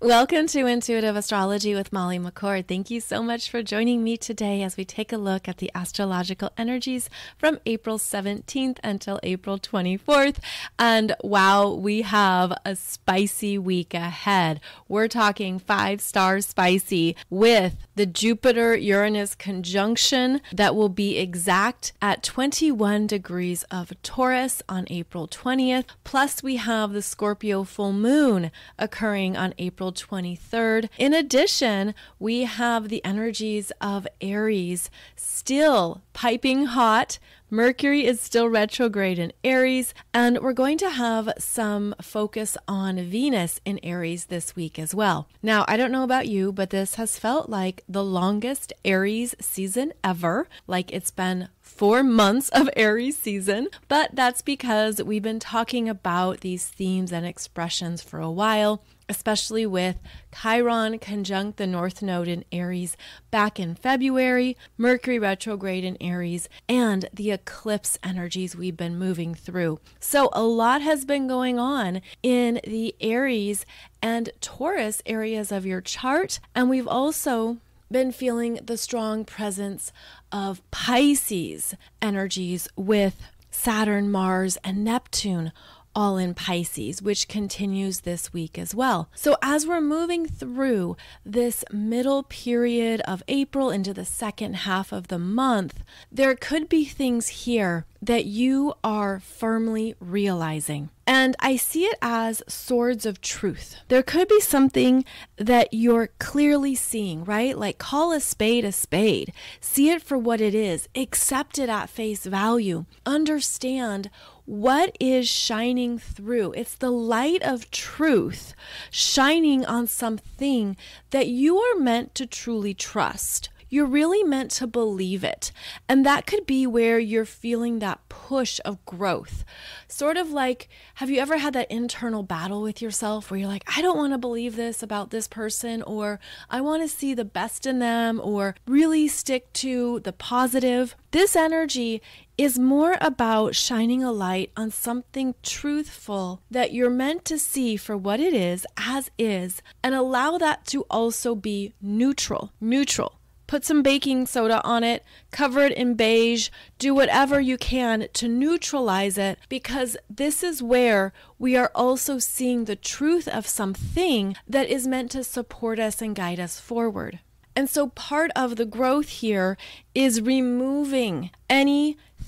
Welcome to Intuitive Astrology with Molly McCord. Thank you so much for joining me today as we take a look at the astrological energies from April 17th until April 24th. And wow, we have a spicy week ahead. We're talking five star spicy with the Jupiter Uranus conjunction that will be exact at 21 degrees of Taurus on April 20th. Plus, we have the Scorpio full moon occurring on April April 23rd. In addition, we have the energies of Aries still piping hot. Mercury is still retrograde in Aries, and we're going to have some focus on Venus in Aries this week as well. Now, I don't know about you, but this has felt like the longest Aries season ever, like it's been four months of Aries season, but that's because we've been talking about these themes and expressions for a while especially with Chiron conjunct the North Node in Aries back in February, Mercury retrograde in Aries, and the eclipse energies we've been moving through. So, a lot has been going on in the Aries and Taurus areas of your chart, and we've also been feeling the strong presence of Pisces energies with Saturn, Mars, and Neptune all in Pisces, which continues this week as well. So, as we're moving through this middle period of April into the second half of the month, there could be things here that you are firmly realizing. And I see it as swords of truth. There could be something that you're clearly seeing, right? Like call a spade a spade. See it for what it is. Accept it at face value. Understand what is shining through. It's the light of truth shining on something that you are meant to truly trust you're really meant to believe it. And that could be where you're feeling that push of growth. Sort of like, have you ever had that internal battle with yourself where you're like, I don't want to believe this about this person, or I want to see the best in them, or really stick to the positive? This energy is more about shining a light on something truthful that you're meant to see for what it is, as is, and allow that to also be neutral. Neutral put some baking soda on it, cover it in beige, do whatever you can to neutralize it because this is where we are also seeing the truth of something that is meant to support us and guide us forward. And so part of the growth here is removing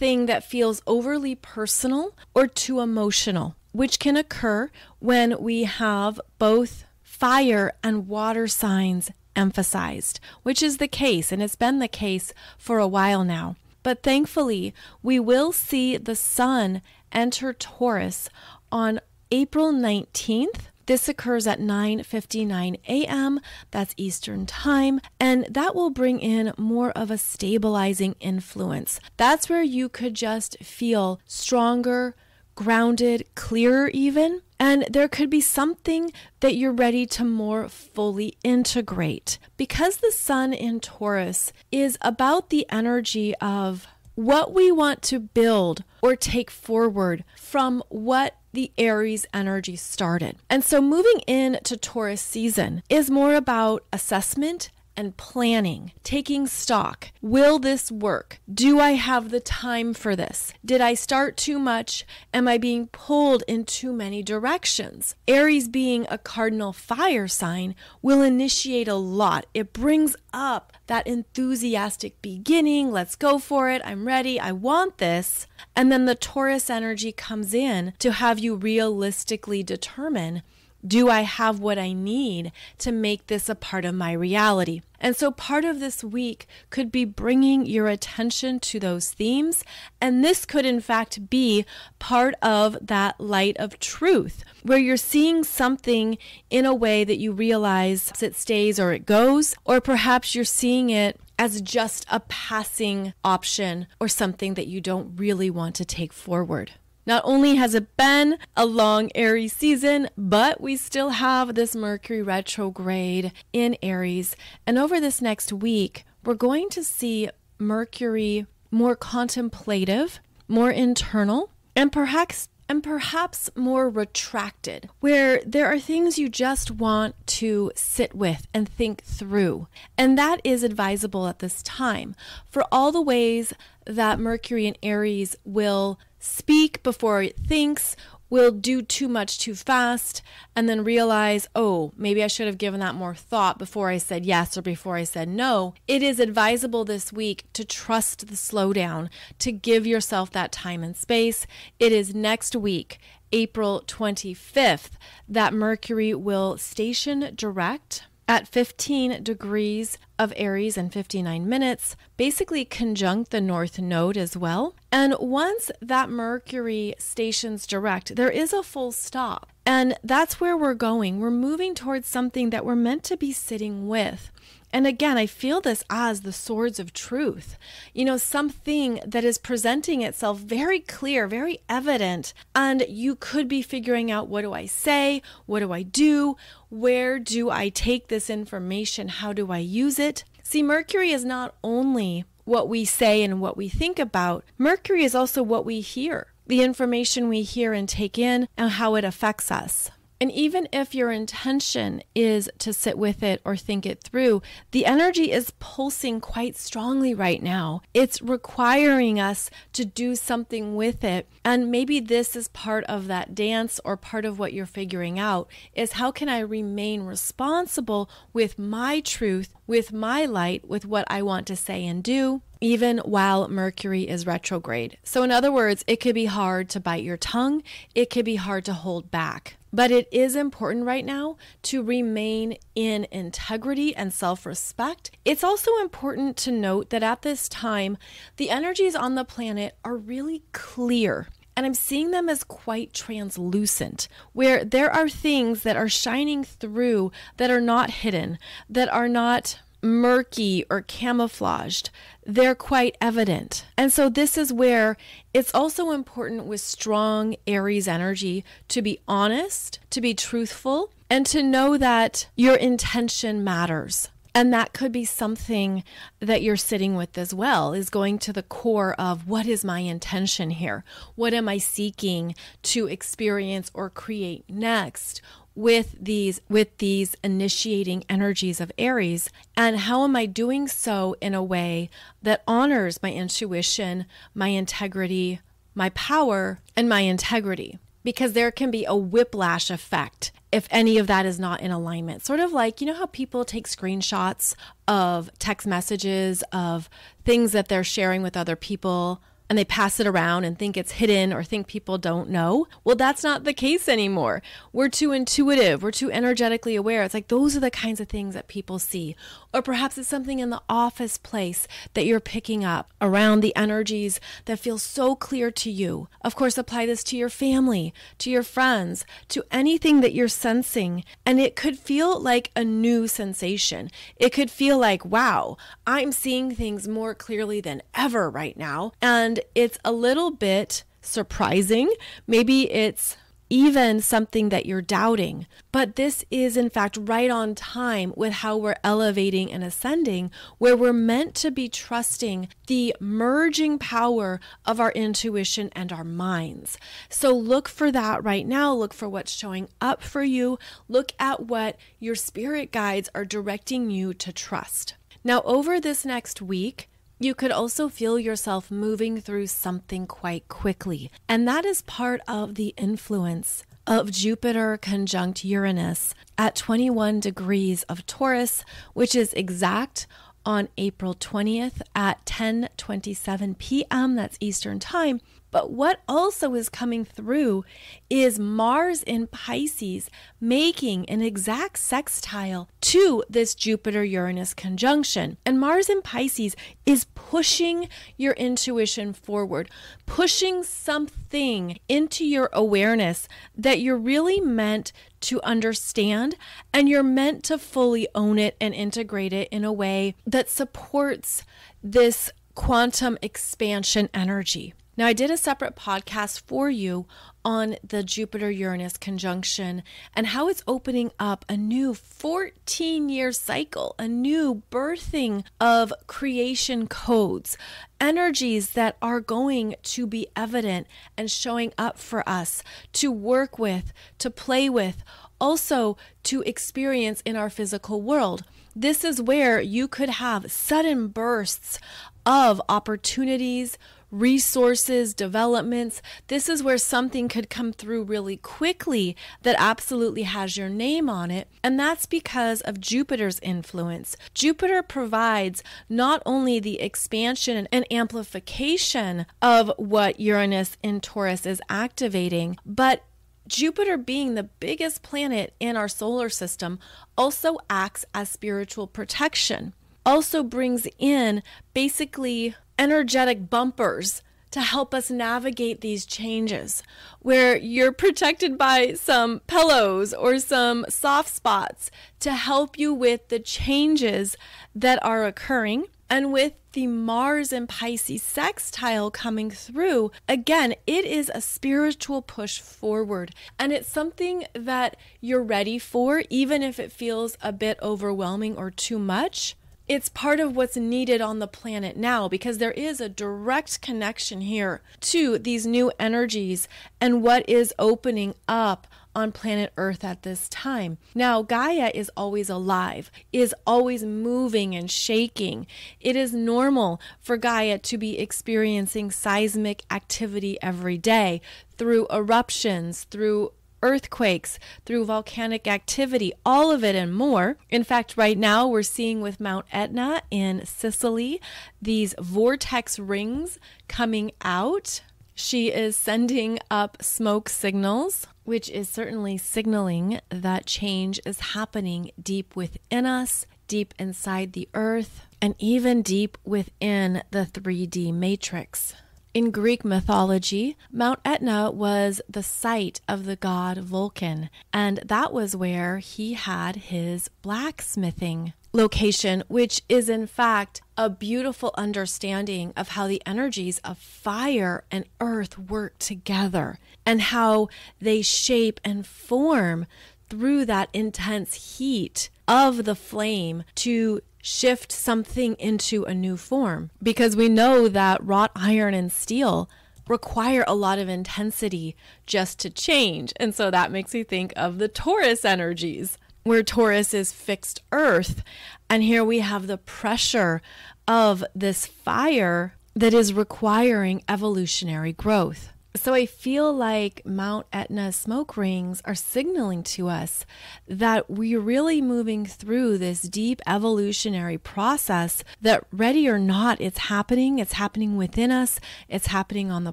anything that feels overly personal or too emotional, which can occur when we have both fire and water signs emphasized, which is the case, and it's been the case for a while now. But thankfully, we will see the sun enter Taurus on April 19th. This occurs at 9:59 a.m. That's Eastern Time, and that will bring in more of a stabilizing influence. That's where you could just feel stronger, grounded, clearer even. And there could be something that you're ready to more fully integrate. Because the sun in Taurus is about the energy of what we want to build or take forward from what the Aries energy started. And so moving into Taurus season is more about assessment and planning, taking stock. Will this work? Do I have the time for this? Did I start too much? Am I being pulled in too many directions? Aries, being a cardinal fire sign, will initiate a lot. It brings up that enthusiastic beginning. Let's go for it. I'm ready. I want this. And then the Taurus energy comes in to have you realistically determine do I have what I need to make this a part of my reality? And so part of this week could be bringing your attention to those themes. And this could, in fact, be part of that light of truth, where you're seeing something in a way that you realize it stays or it goes, or perhaps you're seeing it as just a passing option or something that you don't really want to take forward. Not only has it been a long Aries season, but we still have this Mercury retrograde in Aries. And over this next week, we're going to see Mercury more contemplative, more internal, and perhaps and perhaps more retracted, where there are things you just want to sit with and think through. And that is advisable at this time for all the ways that Mercury in Aries will speak before it thinks will do too much too fast and then realize, oh, maybe I should have given that more thought before I said yes or before I said no. It is advisable this week to trust the slowdown, to give yourself that time and space. It is next week, April 25th, that Mercury will station direct at 15 degrees of Aries and 59 minutes, basically conjunct the North Node as well. And once that Mercury stations direct, there is a full stop. And that's where we're going. We're moving towards something that we're meant to be sitting with. And again, I feel this as the swords of truth. You know, something that is presenting itself very clear, very evident. And you could be figuring out what do I say? What do I do? Where do I take this information? How do I use it? See, Mercury is not only what we say and what we think about, Mercury is also what we hear, the information we hear and take in, and how it affects us. And even if your intention is to sit with it or think it through, the energy is pulsing quite strongly right now. It's requiring us to do something with it. And maybe this is part of that dance or part of what you're figuring out is how can I remain responsible with my truth, with my light, with what I want to say and do? even while Mercury is retrograde. So, in other words, it could be hard to bite your tongue, it could be hard to hold back. But it is important right now to remain in integrity and self respect. It's also important to note that at this time, the energies on the planet are really clear. And I'm seeing them as quite translucent, where there are things that are shining through that are not hidden, that are not murky or camouflaged. They're quite evident. And so, this is where it's also important with strong Aries energy to be honest, to be truthful, and to know that your intention matters. And that could be something that you're sitting with as well, is going to the core of what is my intention here? What am I seeking to experience or create next? With these with these initiating energies of Aries? And how am I doing so in a way that honors my intuition, my integrity, my power and my integrity? Because there can be a whiplash effect if any of that is not in alignment. Sort of like, you know how people take screenshots of text messages of things that they're sharing with other people and they pass it around and think it's hidden or think people don't know. Well, that's not the case anymore. We're too intuitive, we're too energetically aware. It's like those are the kinds of things that people see. Or perhaps it's something in the office place that you're picking up around the energies that feel so clear to you. Of course, apply this to your family, to your friends, to anything that you're sensing. And it could feel like a new sensation. It could feel like, wow, I'm seeing things more clearly than ever right now. And it's a little bit surprising. Maybe it's even something that you're doubting. But this is, in fact, right on time with how we're elevating and ascending, where we're meant to be trusting the merging power of our intuition and our minds. So look for that right now. Look for what's showing up for you. Look at what your spirit guides are directing you to trust. Now, over this next week, you could also feel yourself moving through something quite quickly, and that is part of the influence of Jupiter conjunct Uranus at 21 degrees of Taurus, which is exact on April 20th at 10:27 p.m. that's Eastern Time. But what also is coming through is Mars in Pisces making an exact sextile to this Jupiter Uranus conjunction. And Mars in Pisces is pushing your intuition forward, pushing something into your awareness that you're really meant to understand and you're meant to fully own it and integrate it in a way that supports this quantum expansion energy. Now, I did a separate podcast for you on the Jupiter Uranus conjunction and how it's opening up a new 14 year cycle, a new birthing of creation codes, energies that are going to be evident and showing up for us to work with, to play with, also to experience in our physical world. This is where you could have sudden bursts of opportunities, resources, developments. This is where something could come through really quickly that absolutely has your name on it. And that's because of Jupiter's influence. Jupiter provides not only the expansion and amplification of what Uranus in Taurus is activating, but Jupiter, being the biggest planet in our solar system, also acts as spiritual protection, also brings in basically energetic bumpers to help us navigate these changes, where you're protected by some pillows or some soft spots to help you with the changes that are occurring and with the Mars and Pisces sextile coming through, again, it is a spiritual push forward. And it's something that you're ready for, even if it feels a bit overwhelming or too much. It's part of what's needed on the planet now because there is a direct connection here to these new energies and what is opening up on planet Earth at this time. Now, Gaia is always alive, is always moving and shaking. It is normal for Gaia to be experiencing seismic activity every day through eruptions, through earthquakes, through volcanic activity, all of it and more. In fact, right now we're seeing with Mount Etna in Sicily these vortex rings coming out. She is sending up smoke signals which is certainly signaling that change is happening deep within us, deep inside the earth, and even deep within the 3D matrix. In Greek mythology, Mount Etna was the site of the god Vulcan, and that was where he had his blacksmithing location, which is in fact a beautiful understanding of how the energies of fire and earth work together and how they shape and form through that intense heat of the flame to shift something into a new form. Because we know that wrought iron and steel require a lot of intensity just to change. And so that makes me think of the Taurus energies where Taurus is fixed earth. And here we have the pressure of this fire that is requiring evolutionary growth. So I feel like Mount Etna smoke rings are signaling to us that we're really moving through this deep evolutionary process that ready or not, it's happening. It's happening within us. It's happening on the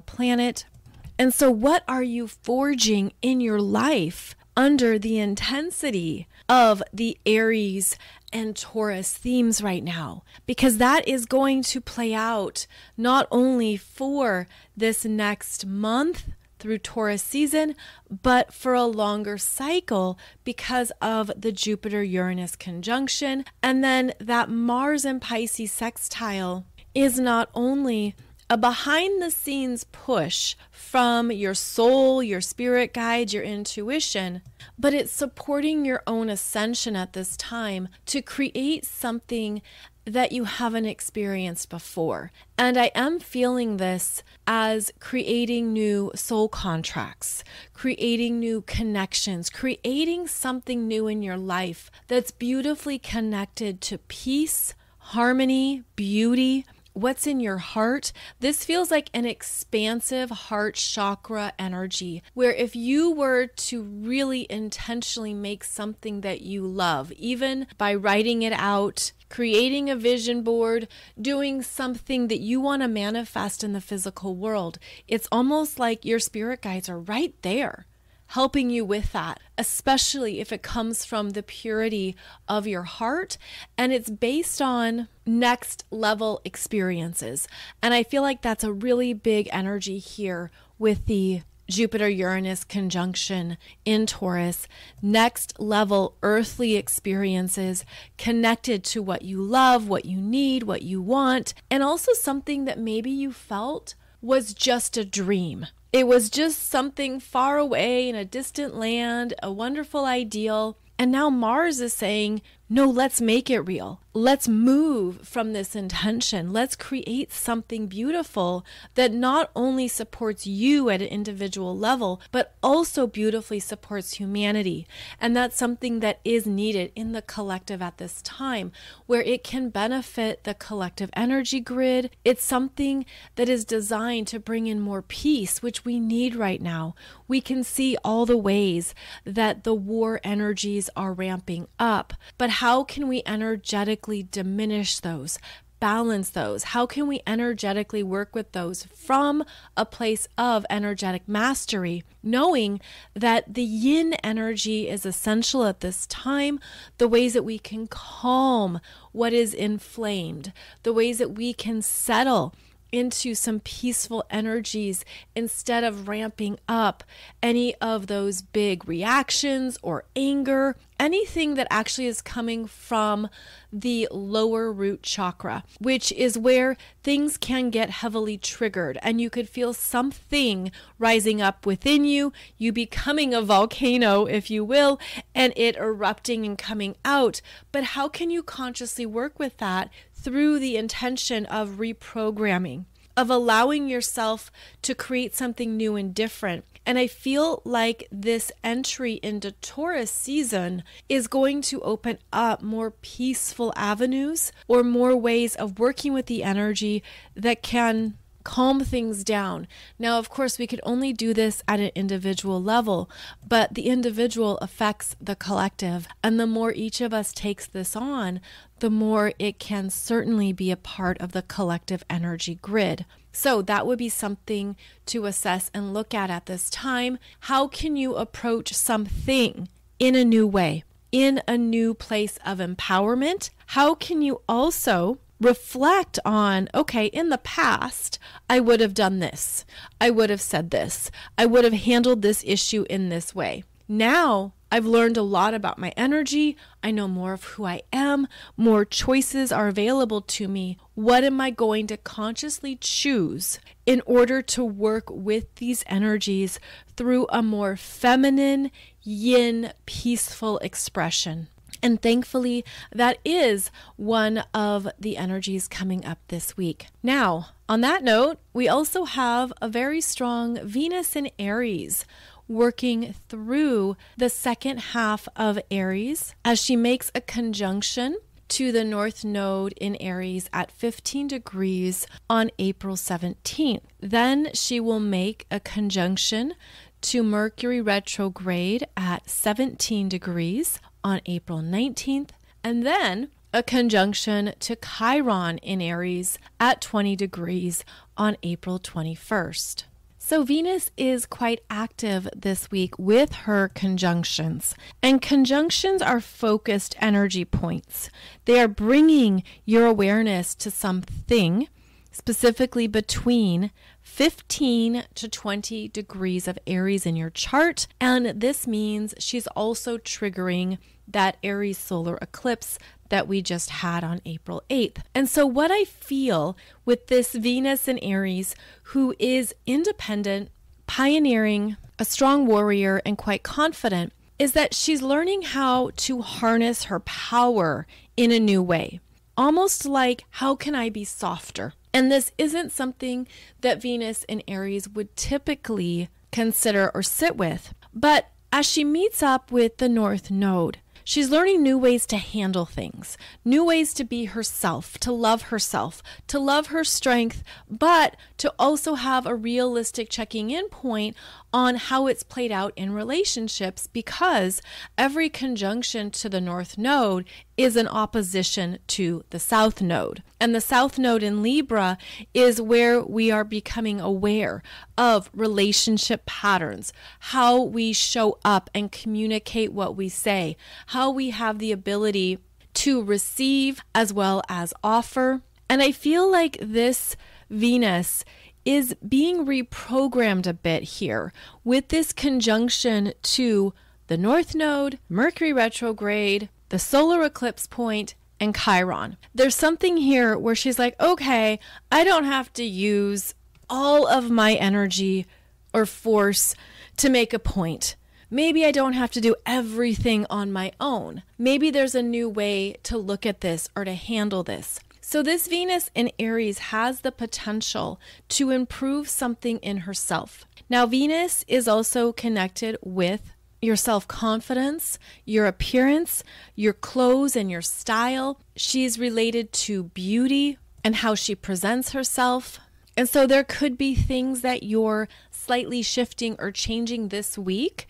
planet. And so what are you forging in your life under the intensity of the Aries and Taurus themes right now because that is going to play out not only for this next month through Taurus season, but for a longer cycle because of the Jupiter Uranus conjunction. And then that Mars and Pisces sextile is not only a behind the scenes push from your soul, your spirit guide, your intuition, but it's supporting your own ascension at this time to create something that you haven't experienced before. And I am feeling this as creating new soul contracts, creating new connections, creating something new in your life that's beautifully connected to peace, harmony, beauty what's in your heart, this feels like an expansive heart chakra energy where if you were to really intentionally make something that you love, even by writing it out, creating a vision board, doing something that you want to manifest in the physical world, it's almost like your spirit guides are right there helping you with that, especially if it comes from the purity of your heart and it's based on next level experiences. And I feel like that's a really big energy here with the Jupiter Uranus conjunction in Taurus, next level earthly experiences connected to what you love, what you need, what you want, and also something that maybe you felt was just a dream. It was just something far away in a distant land, a wonderful ideal. And now Mars is saying, no, let's make it real. Let's move from this intention. Let's create something beautiful that not only supports you at an individual level, but also beautifully supports humanity. And that's something that is needed in the collective at this time, where it can benefit the collective energy grid. It's something that is designed to bring in more peace, which we need right now. We can see all the ways that the war energies are ramping up, but how can we energetically diminish those? balance those? How can we energetically work with those from a place of energetic mastery, knowing that the yin energy is essential at this time? The ways that we can calm what is inflamed, the ways that we can settle into some peaceful energies instead of ramping up any of those big reactions or anger, anything that actually is coming from the lower root chakra, which is where things can get heavily triggered and you could feel something rising up within you, you becoming a volcano, if you will, and it erupting and coming out. But how can you consciously work with that through the intention of reprogramming, of allowing yourself to create something new and different. And I feel like this entry into Taurus season is going to open up more peaceful avenues or more ways of working with the energy that can calm things down. Now, of course, we could only do this at an individual level, but the individual affects the collective. And the more each of us takes this on, the more it can certainly be a part of the collective energy grid. So, that would be something to assess and look at at this time. How can you approach something in a new way, in a new place of empowerment? How can you also reflect on okay, in the past, I would have done this. I would have said this. I would have handled this issue in this way. Now, I've learned a lot about my energy. I know more of who I am. More choices are available to me. What am I going to consciously choose in order to work with these energies through a more feminine, yin, peaceful expression? And thankfully, that is one of the energies coming up this week. Now, on that note, we also have a very strong Venus in Aries working through the second half of Aries as she makes a conjunction to the North Node in Aries at 15 degrees on April 17th. Then she will make a conjunction to Mercury retrograde at 17 degrees on April 19th, and then a conjunction to Chiron in Aries at 20 degrees on April 21st. So, Venus is quite active this week with her conjunctions. And conjunctions are focused energy points. They are bringing your awareness to something, specifically between 15 to 20 degrees of Aries in your chart. And this means she's also triggering that Aries solar eclipse that we just had on April 8th. And so, what I feel with this Venus in Aries, who is independent, pioneering, a strong warrior, and quite confident, is that she's learning how to harness her power in a new way. Almost like, how can I be softer? And this isn't something that Venus in Aries would typically consider or sit with. But as she meets up with the North Node, She's learning new ways to handle things, new ways to be herself, to love herself, to love her strength, but to also have a realistic checking in point on how it's played out in relationships because every conjunction to the North Node is an opposition to the South Node. And the South Node in Libra is where we are becoming aware of relationship patterns, how we show up and communicate what we say, how we have the ability to receive as well as offer. And I feel like this Venus is being reprogrammed a bit here with this conjunction to the North Node, Mercury retrograde, the solar eclipse point, and Chiron. There's something here where she's like, okay, I don't have to use all of my energy or force to make a point. Maybe I don't have to do everything on my own. Maybe there's a new way to look at this or to handle this. So, this Venus in Aries has the potential to improve something in herself. Now, Venus is also connected with your self confidence, your appearance, your clothes, and your style. She's related to beauty and how she presents herself. And so, there could be things that you're slightly shifting or changing this week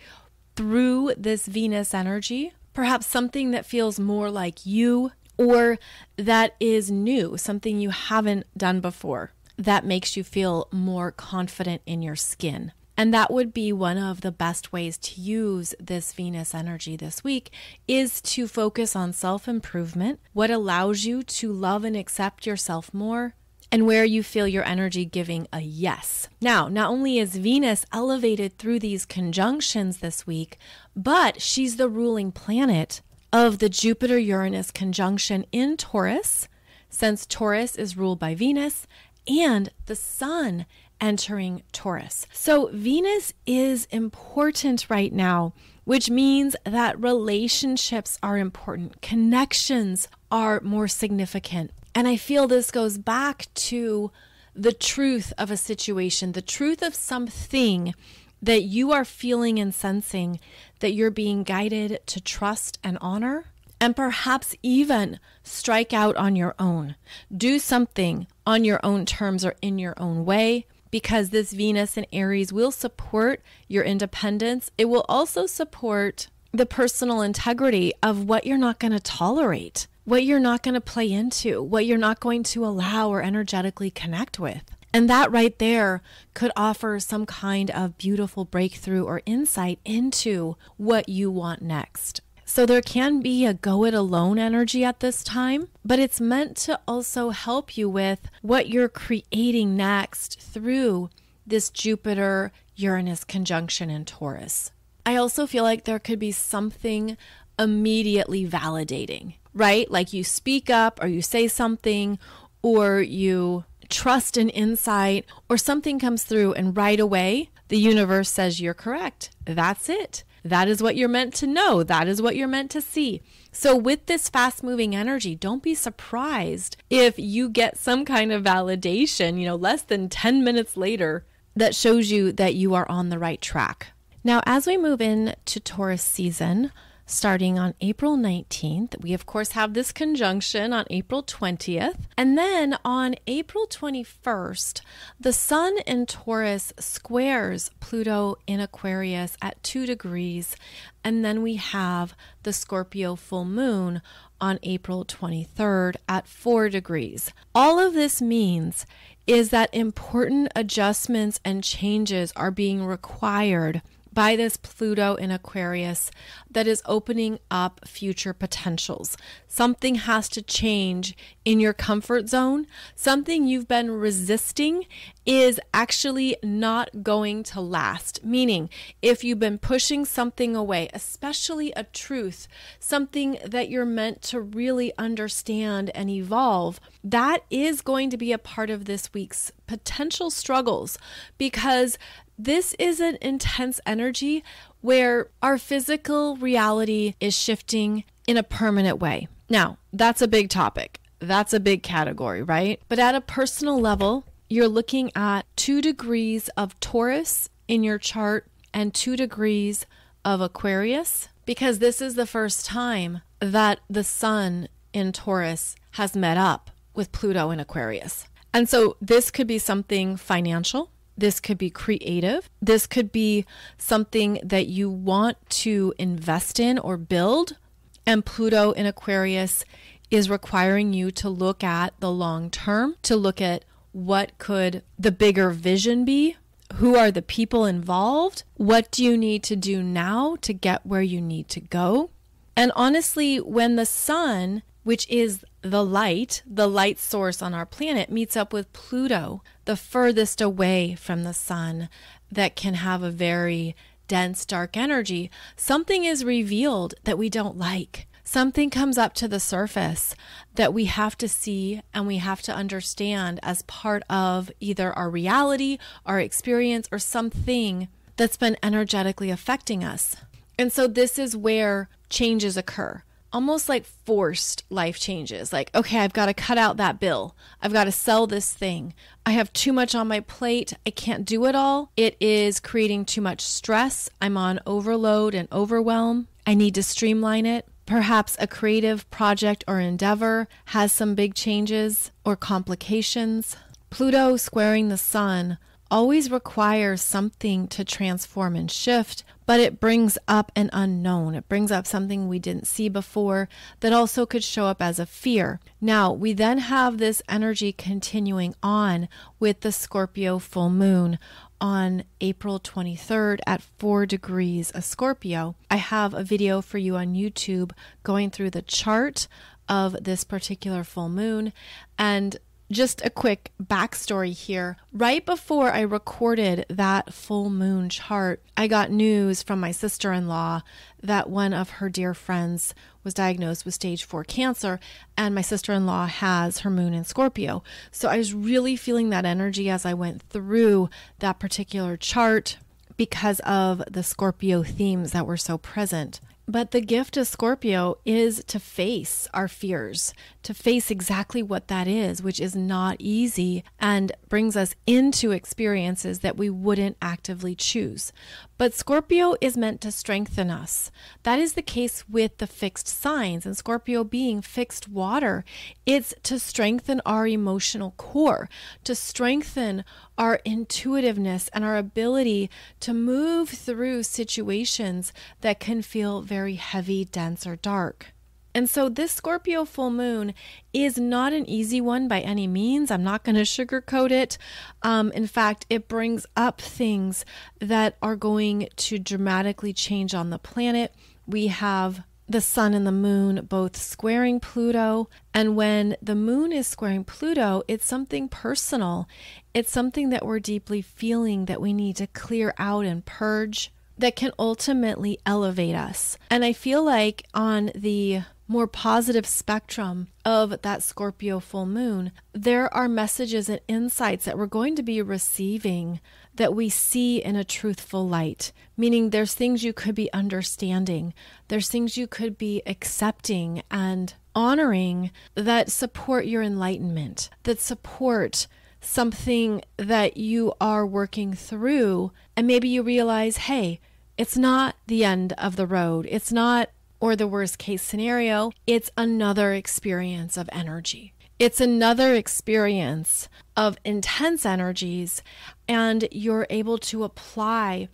through this Venus energy. Perhaps something that feels more like you or that is new, something you haven't done before that makes you feel more confident in your skin. And that would be one of the best ways to use this Venus energy this week is to focus on self-improvement, what allows you to love and accept yourself more, and where you feel your energy giving a yes. Now, not only is Venus elevated through these conjunctions this week, but she's the ruling planet of the Jupiter Uranus conjunction in Taurus, since Taurus is ruled by Venus, and the Sun entering Taurus. So, Venus is important right now, which means that relationships are important, connections are more significant. And I feel this goes back to the truth of a situation, the truth of something that you are feeling and sensing that you're being guided to trust and honor, and perhaps even strike out on your own. Do something on your own terms or in your own way. Because this Venus and Aries will support your independence. It will also support the personal integrity of what you're not going to tolerate what you're not going to play into, what you're not going to allow or energetically connect with. And that right there could offer some kind of beautiful breakthrough or insight into what you want next. So there can be a go it alone energy at this time, but it's meant to also help you with what you're creating next through this Jupiter Uranus conjunction in Taurus. I also feel like there could be something immediately validating right? Like you speak up or you say something or you trust an insight or something comes through and right away the universe says you're correct. That's it. That is what you're meant to know. That is what you're meant to see. So, with this fast moving energy, don't be surprised if you get some kind of validation, you know, less than 10 minutes later that shows you that you are on the right track. Now, as we move into Taurus season, starting on April 19th. We, of course, have this conjunction on April 20th. And then on April 21st, the Sun in Taurus squares Pluto in Aquarius at two degrees. And then we have the Scorpio full moon on April 23rd at four degrees. All of this means is that important adjustments and changes are being required by this Pluto in Aquarius that is opening up future potentials. Something has to change in your comfort zone. Something you've been resisting is actually not going to last. Meaning, if you've been pushing something away, especially a truth, something that you're meant to really understand and evolve, that is going to be a part of this week's potential struggles because this is an intense energy where our physical reality is shifting in a permanent way. Now, that's a big topic. That's a big category, right? But at a personal level, you're looking at two degrees of Taurus in your chart and two degrees of Aquarius because this is the first time that the sun in Taurus has met up with Pluto in Aquarius. And so this could be something financial. This could be creative. This could be something that you want to invest in or build. And Pluto in Aquarius is requiring you to look at the long term, to look at what could the bigger vision be? Who are the people involved? What do you need to do now to get where you need to go? And honestly, when the sun, which is the light, the light source on our planet, meets up with Pluto, the furthest away from the sun, that can have a very dense, dark energy, something is revealed that we don't like. something comes up to the surface that we have to see and we have to understand as part of either our reality, our experience, or something that's been energetically affecting us. And so this is where changes occur. Almost like forced life changes. Like, okay, I've got to cut out that bill. I've got to sell this thing. I have too much on my plate. I can't do it all. It is creating too much stress. I'm on overload and overwhelm. I need to streamline it. Perhaps a creative project or endeavor has some big changes or complications. Pluto squaring the sun always requires something to transform and shift, but it brings up an unknown. It brings up something we didn't see before that also could show up as a fear. Now, we then have this energy continuing on with the Scorpio full moon on April 23rd at 4 degrees of Scorpio. I have a video for you on YouTube going through the chart of this particular full moon and just a quick backstory here. Right before I recorded that full moon chart, I got news from my sister in law that one of her dear friends was diagnosed with stage four cancer, and my sister in law has her moon in Scorpio. So I was really feeling that energy as I went through that particular chart because of the Scorpio themes that were so present. But the gift of Scorpio is to face our fears, to face exactly what that is, which is not easy and brings us into experiences that we wouldn't actively choose. But Scorpio is meant to strengthen us. That is the case with the fixed signs, and Scorpio being fixed water, it's to strengthen our emotional core, to strengthen our intuitiveness and our ability to move through situations that can feel very heavy, dense, or dark. And so, this Scorpio full moon is not an easy one by any means. I'm not going to sugarcoat it. Um, in fact, it brings up things that are going to dramatically change on the planet. We have the sun and the moon both squaring Pluto. And when the moon is squaring Pluto, it's something personal. It's something that we're deeply feeling that we need to clear out and purge that can ultimately elevate us. And I feel like on the more positive spectrum of that Scorpio full moon, there are messages and insights that we're going to be receiving that we see in a truthful light. Meaning, there's things you could be understanding, there's things you could be accepting and honoring that support your enlightenment, that support something that you are working through. And maybe you realize, hey, it's not the end of the road. It's not or the worst case scenario, it's another experience of energy. It's another experience of intense energies, and you're able to apply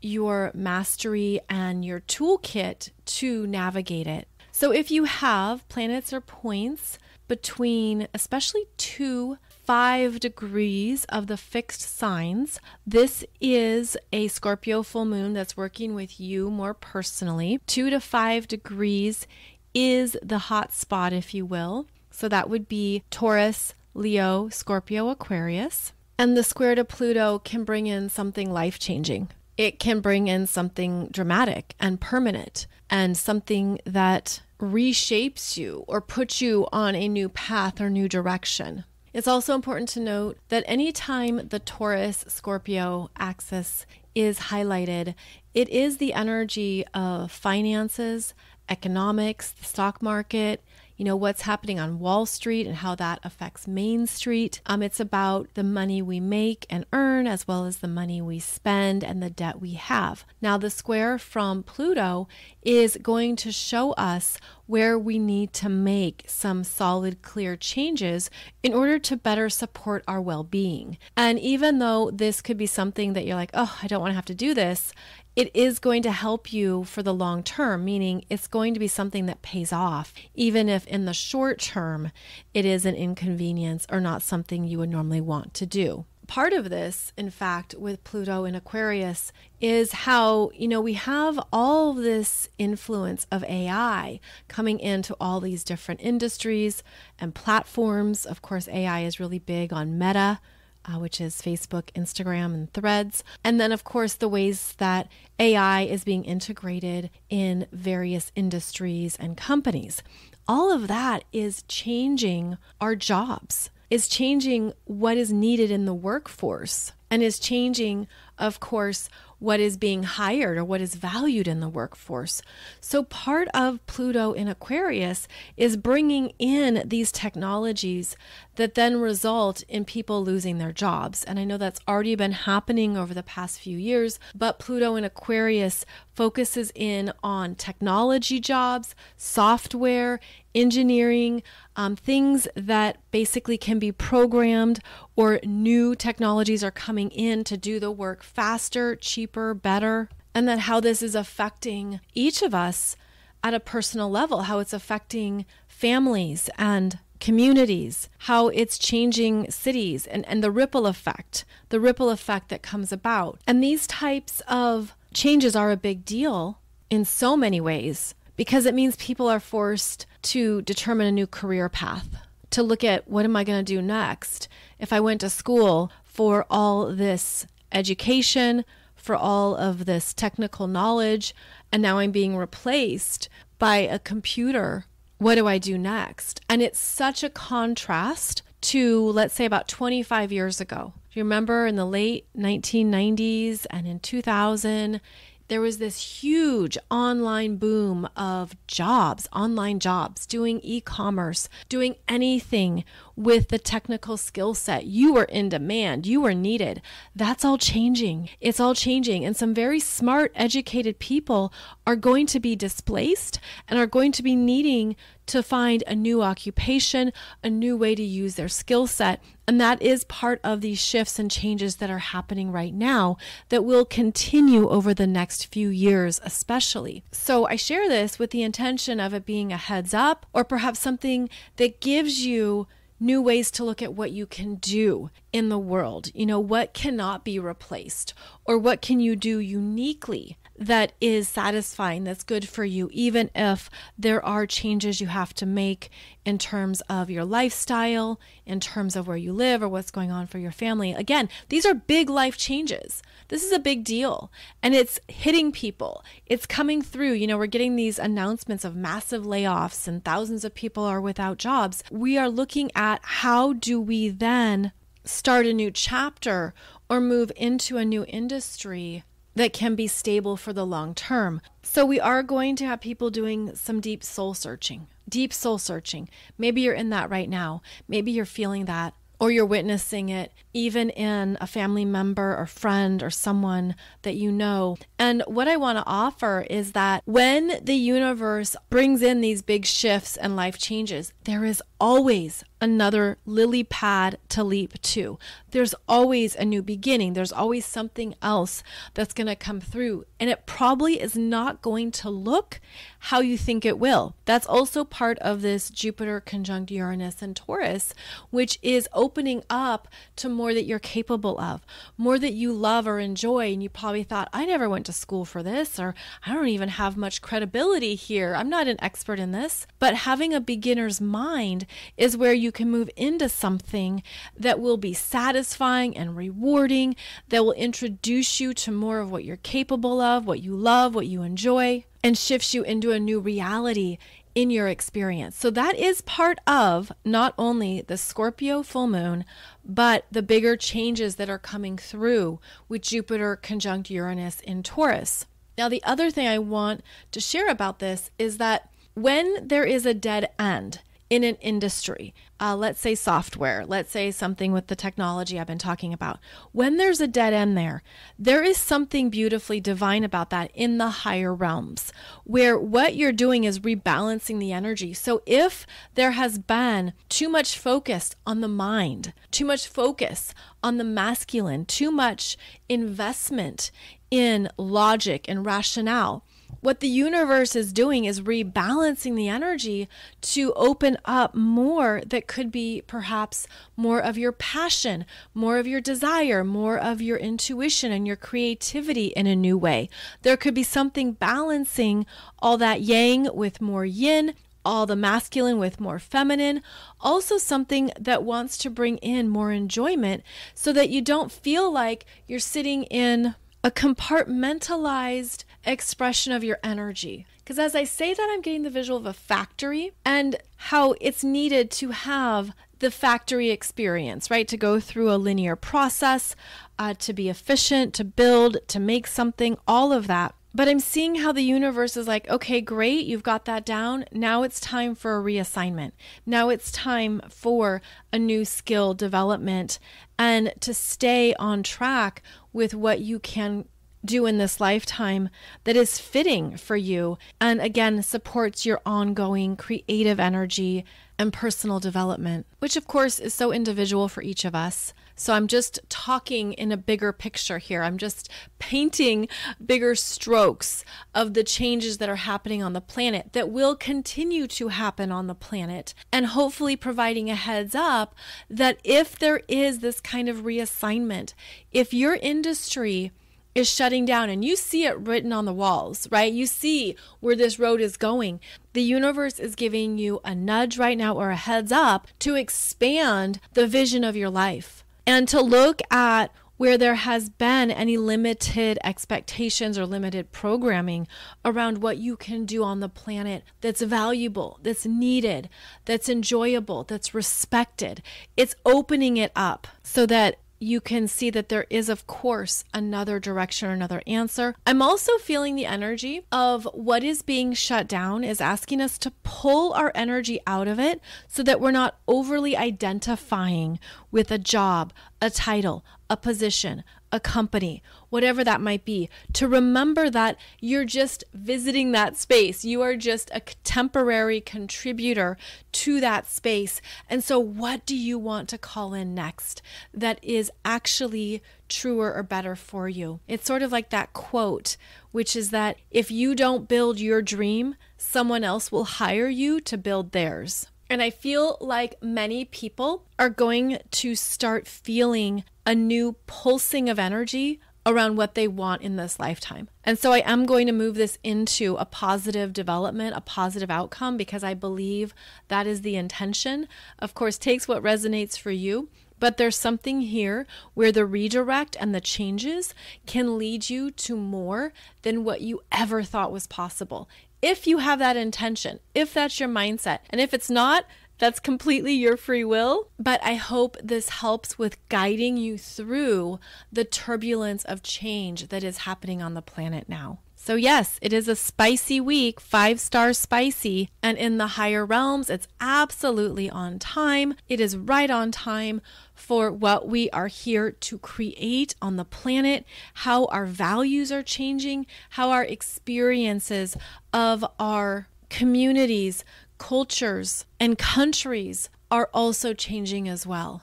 your mastery and your toolkit to navigate it. So, if you have planets or points between especially two five degrees of the fixed signs. This is a Scorpio full moon that's working with you more personally. Two to five degrees is the hot spot, if you will. So that would be Taurus, Leo, Scorpio, Aquarius. And the square to Pluto can bring in something life changing. It can bring in something dramatic and permanent and something that reshapes you or puts you on a new path or new direction. It's also important to note that anytime the Taurus Scorpio axis is highlighted, it is the energy of finances, economics, the stock market, you know, what's happening on Wall Street and how that affects Main Street. Um, it's about the money we make and earn, as well as the money we spend and the debt we have. Now, the square from Pluto is going to show us where we need to make some solid, clear changes in order to better support our well being. And even though this could be something that you're like, oh, I don't want to have to do this, it is going to help you for the long term, meaning it's going to be something that pays off, even if in the short term it is an inconvenience or not something you would normally want to do. Part of this, in fact, with Pluto in Aquarius is how, you know, we have all this influence of AI coming into all these different industries and platforms. Of course, AI is really big on Meta, uh, which is Facebook, Instagram, and threads. And then, of course, the ways that AI is being integrated in various industries and companies. All of that is changing our jobs, is changing what is needed in the workforce, and is changing, of course, what is being hired or what is valued in the workforce. So, part of Pluto in Aquarius is bringing in these technologies that then result in people losing their jobs. And I know that's already been happening over the past few years, but Pluto in Aquarius focuses in on technology jobs, software, engineering, um, things that basically can be programmed or new technologies are coming in to do the work faster, cheaper, better. And then how this is affecting each of us at a personal level, how it's affecting families and communities, how it's changing cities and, and the ripple effect, the ripple effect that comes about. And these types of changes are a big deal in so many ways because it means people are forced to determine a new career path, to look at what am I going to do next? If I went to school for all this education, for all of this technical knowledge, and now I'm being replaced by a computer, what do I do next? And it's such a contrast to, let's say, about 25 years ago. Do you remember in the late 1990s and in 2000? There was this huge online boom of jobs, online jobs, doing e commerce, doing anything with the technical skill set. You were in demand, you were needed. That's all changing. It's all changing. And some very smart, educated people are going to be displaced and are going to be needing to find a new occupation, a new way to use their skill set. And that is part of these shifts and changes that are happening right now that will continue over the next few years, especially. So I share this with the intention of it being a heads up or perhaps something that gives you new ways to look at what you can do in the world. You know, what cannot be replaced, or what can you do uniquely that is satisfying, that's good for you, even if there are changes you have to make in terms of your lifestyle, in terms of where you live, or what's going on for your family. Again, these are big life changes. This is a big deal and it's hitting people. It's coming through. You know, we're getting these announcements of massive layoffs and thousands of people are without jobs. We are looking at how do we then start a new chapter or move into a new industry that can be stable for the long term. So, we are going to have people doing some deep soul searching. Deep soul searching. Maybe you're in that right now. Maybe you're feeling that or you're witnessing it even in a family member or friend or someone that you know. And what I want to offer is that when the universe brings in these big shifts and life changes, there is always another lily pad to leap to. There's always a new beginning. There's always something else that's going to come through. And it probably is not going to look how you think it will. That's also part of this Jupiter conjunct Uranus and Taurus, which is opening up to more that you're capable of, more that you love or enjoy. And you probably thought, I never went to school for this, or I don't even have much credibility here. I'm not an expert in this. But having a beginner's mind is where you can move into something that will be satisfying and rewarding, that will introduce you to more of what you're capable of, what you love, what you enjoy, and shifts you into a new reality in your experience. So that is part of not only the Scorpio full moon, but the bigger changes that are coming through with Jupiter conjunct Uranus in Taurus. Now, the other thing I want to share about this is that when there is a dead end, in an industry, uh, let's say software, let's say something with the technology I've been talking about, when there's a dead end there, there is something beautifully divine about that in the higher realms, where what you're doing is rebalancing the energy. So if there has been too much focus on the mind, too much focus on the masculine, too much investment in logic and rationale, what the universe is doing is rebalancing the energy to open up more that could be perhaps more of your passion, more of your desire, more of your intuition and your creativity in a new way. There could be something balancing all that yang with more yin all the masculine with more feminine, also something that wants to bring in more enjoyment so that you don't feel like you're sitting in a compartmentalized expression of your energy. Because as I say that, I'm getting the visual of a factory and how it's needed to have the factory experience, right? To go through a linear process, uh, to be efficient, to build, to make something, all of that. But I'm seeing how the universe is like, okay, great, you've got that down. Now it's time for a reassignment. Now it's time for a new skill development and to stay on track with what you can do in this lifetime that is fitting for you and again supports your ongoing creative energy and personal development, which of course is so individual for each of us. So I'm just talking in a bigger picture here. I'm just painting bigger strokes of the changes that are happening on the planet that will continue to happen on the planet, and hopefully providing a heads up that if there is this kind of reassignment, if your industry is shutting down and you see it written on the walls, right? You see where this road is going. The universe is giving you a nudge right now or a heads up to expand the vision of your life and to look at where there has been any limited expectations or limited programming around what you can do on the planet that's valuable, that's needed, that's enjoyable, that's respected. It's opening it up so that you can see that there is, of course, another direction or another answer. I'm also feeling the energy of what is being shut down is asking us to pull our energy out of it so that we're not overly identifying with a job, a title, a position, a company, whatever that might be, to remember that you're just visiting that space. You are just a temporary contributor to that space. And so, what do you want to call in next that is actually truer or better for you? It's sort of like that quote, which is that if you don't build your dream, someone else will hire you to build theirs. And I feel like many people are going to start feeling a new pulsing of energy around what they want in this lifetime. And so I am going to move this into a positive development, a positive outcome, because I believe that is the intention. Of course, takes what resonates for you. But there's something here where the redirect and the changes can lead you to more than what you ever thought was possible if you have that intention, if that's your mindset. And if it's not, that's completely your free will. But I hope this helps with guiding you through the turbulence of change that is happening on the planet now. So, yes, it is a spicy week, five star spicy. And in the higher realms, it's absolutely on time. It is right on time for what we are here to create on the planet, how our values are changing, how our experiences of our communities, cultures, and countries are also changing as well.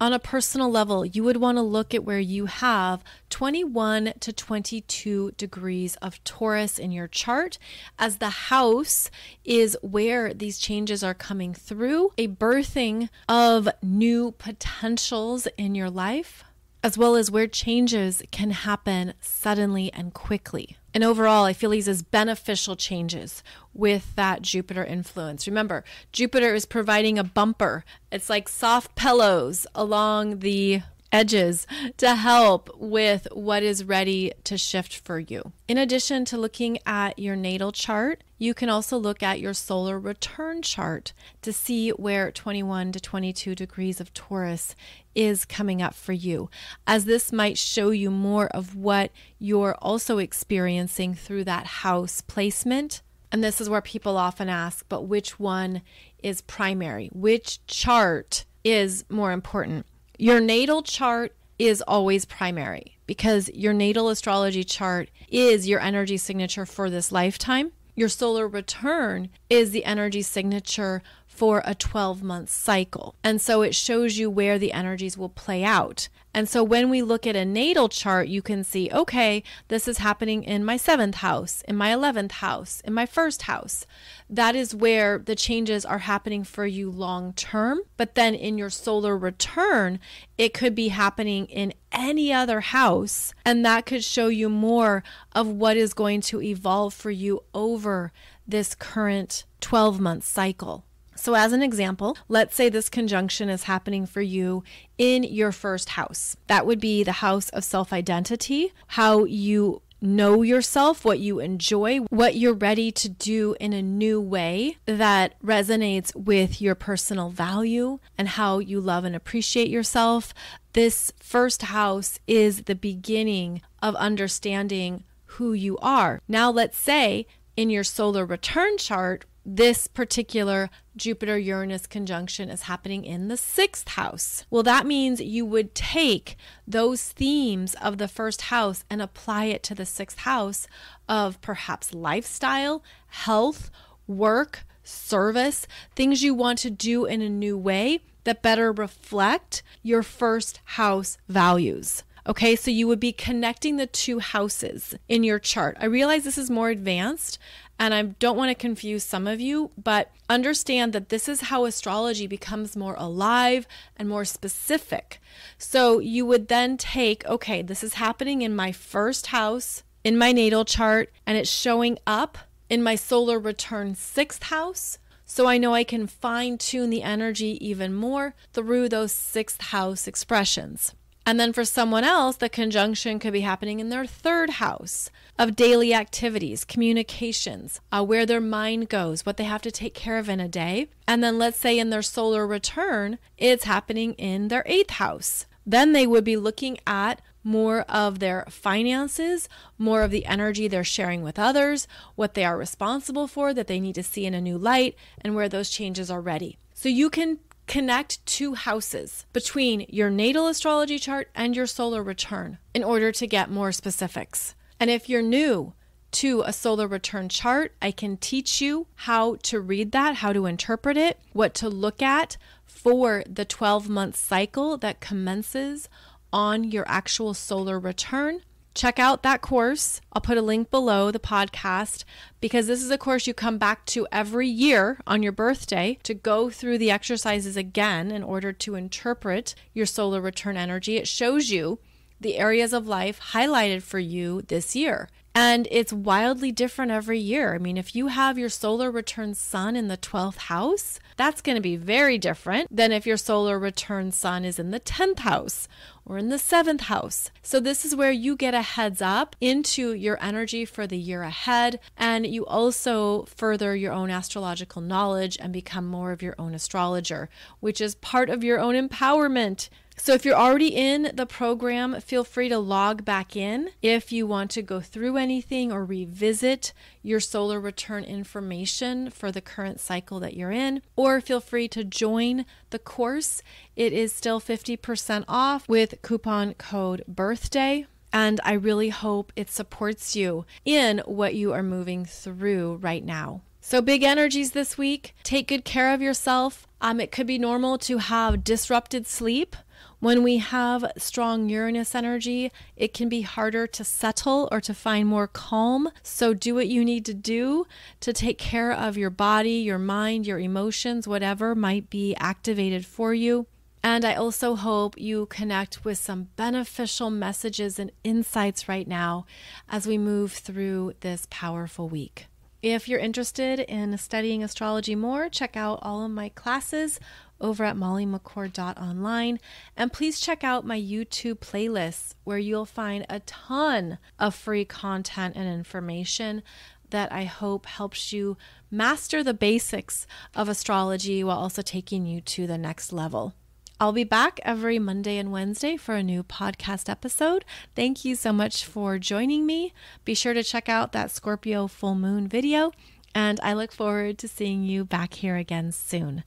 On a personal level, you would want to look at where you have 21 to 22 degrees of Taurus in your chart, as the house is where these changes are coming through, a birthing of new potentials in your life, as well as where changes can happen suddenly and quickly. And overall, I feel these as beneficial changes with that Jupiter influence. Remember, Jupiter is providing a bumper, it's like soft pillows along the edges to help with what is ready to shift for you. In addition to looking at your natal chart, you can also look at your solar return chart to see where 21 to 22 degrees of Taurus is coming up for you, as this might show you more of what you're also experiencing through that house placement. And this is where people often ask, but which one is primary? Which chart is more important? Your natal chart is always primary because your natal astrology chart is your energy signature for this lifetime. Your solar return is the energy signature for a 12 month cycle. And so it shows you where the energies will play out. And so when we look at a natal chart, you can see, okay, this is happening in my seventh house, in my 11th house, in my first house. That is where the changes are happening for you long term. But then in your solar return, it could be happening in any other house. And that could show you more of what is going to evolve for you over this current 12 month cycle. So, as an example, let's say this conjunction is happening for you in your first house. That would be the house of self identity, how you know yourself, what you enjoy, what you're ready to do in a new way that resonates with your personal value and how you love and appreciate yourself. This first house is the beginning of understanding who you are. Now, let's say in your solar return chart, this particular Jupiter Uranus conjunction is happening in the sixth house. Well, that means you would take those themes of the first house and apply it to the sixth house of perhaps lifestyle, health, work, service, things you want to do in a new way that better reflect your first house values. Okay, so you would be connecting the two houses in your chart. I realize this is more advanced and I don't want to confuse some of you, but understand that this is how astrology becomes more alive and more specific. So you would then take, okay, this is happening in my first house in my natal chart, and it's showing up in my solar return sixth house. So I know I can fine tune the energy even more through those sixth house expressions. And then for someone else, the conjunction could be happening in their third house of daily activities, communications, uh, where their mind goes, what they have to take care of in a day. And then let's say in their solar return, it's happening in their eighth house. Then they would be looking at more of their finances, more of the energy they're sharing with others, what they are responsible for that they need to see in a new light, and where those changes are ready. So you can connect two houses between your natal astrology chart and your solar return in order to get more specifics. And if you're new to a solar return chart, I can teach you how to read that, how to interpret it, what to look at for the 12 month cycle that commences on your actual solar return check out that course. I'll put a link below the podcast because this is a course you come back to every year on your birthday to go through the exercises again in order to interpret your solar return energy. It shows you the areas of life highlighted for you this year. And it's wildly different every year. I mean, if you have your solar return sun in the 12th house, that's going to be very different than if your solar return sun is in the 10th house or in the seventh house. So, this is where you get a heads up into your energy for the year ahead. And you also further your own astrological knowledge and become more of your own astrologer, which is part of your own empowerment. So, if you're already in the program, feel free to log back in if you want to go through anything or revisit your solar return information for the current cycle that you're in, or feel free to join the course. It is still 50% off with coupon code BIRTHDAY. And I really hope it supports you in what you are moving through right now. So, big energies this week. Take good care of yourself. Um, it could be normal to have disrupted sleep. When we have strong Uranus energy, it can be harder to settle or to find more calm. So, do what you need to do to take care of your body, your mind, your emotions, whatever might be activated for you. And I also hope you connect with some beneficial messages and insights right now as we move through this powerful week. If you're interested in studying astrology more, check out all of my classes over at mollymccord.online. And please check out my YouTube playlists where you'll find a ton of free content and information that I hope helps you master the basics of astrology while also taking you to the next level. I'll be back every Monday and Wednesday for a new podcast episode. Thank you so much for joining me. Be sure to check out that Scorpio full moon video, and I look forward to seeing you back here again soon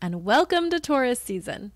and welcome to Taurus season.